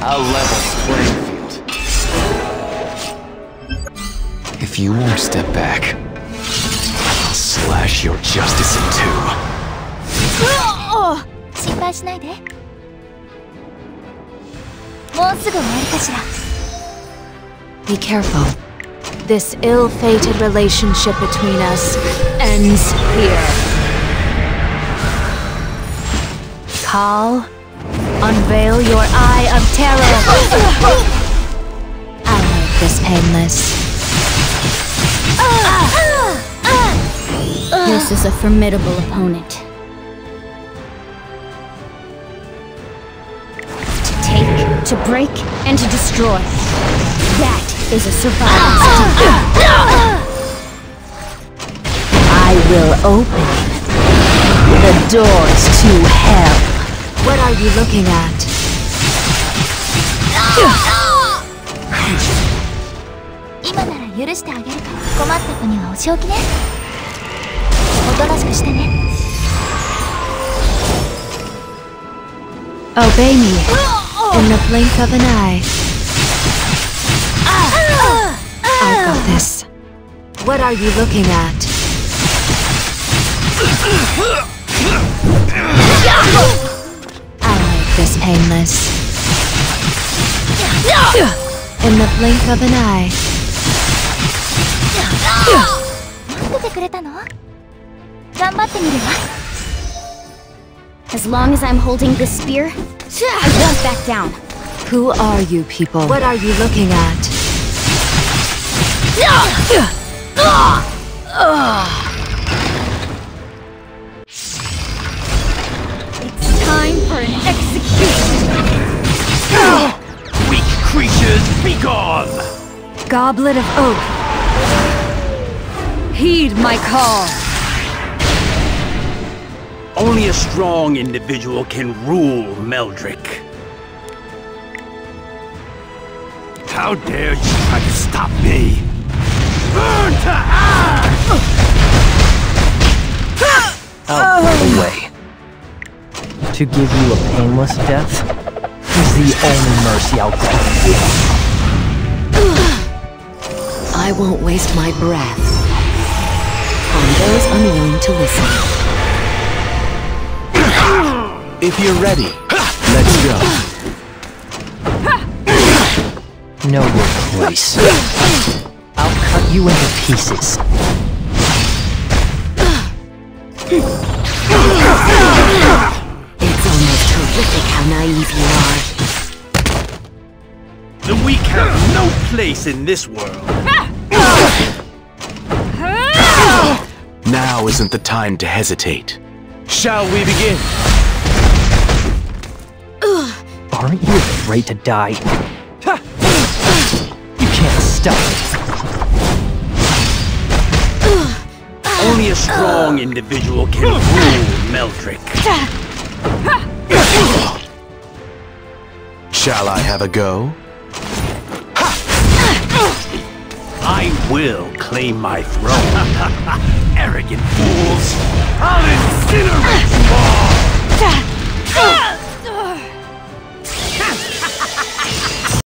I'll level the playing field. If you won't step back, I'll slash your justice in two. 心配しないでもうすぐ終わりかしら Be careful. This ill-fated relationship between us ends here. Carl, unveil your eye of terror. I'll make this painless. This is a formidable opponent. To take, to break, and to destroy. That is a survival I will open the doors to hell. What are you looking at? 今なら許してあげるから困った子にはお仕置きねおとなしくしてね Obey me in the blink of an eye. I got this. What are you looking at? I'll make this painless. In the blink of an eye. 待っててくれたの頑張ってみるわ As long as I'm holding this spear, I won't back down. Who are you people? What are you looking at? It's time for an gone! Goblet of Oak. Heed my call. Only a strong individual can rule Meldrick. How dare you try to stop me? Burn to ash! Out of the way. To give you a painless death is the only mercy I'll grant you. I won't waste my breath on those unwilling to listen. If you're ready, let's go. Know your place. I'll cut you into pieces. It's almost horrific how naive you are. The weak have no place in this world. Now isn't the time to hesitate. Shall we begin? Aren't you afraid to die? You can't stop it. Only a strong individual can rule Meldrick. Shall I have a go? Will claim my throne. Arrogant fools!